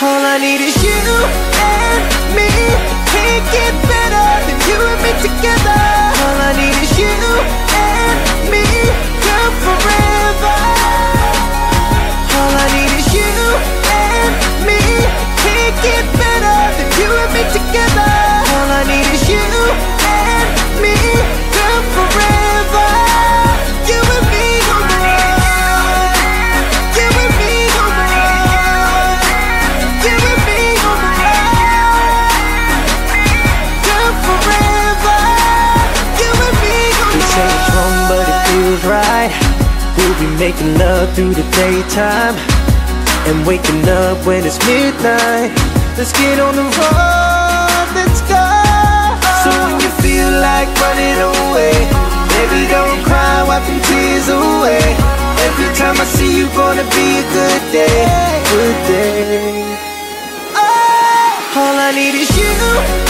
All I need is you and me. We'll be making love through the daytime and waking up when it's midnight. Let's get on the road, let's go. So when you feel like running away, baby, don't cry, wipe them tears away. Every time I see you, gonna be a good day, good day. All I need is you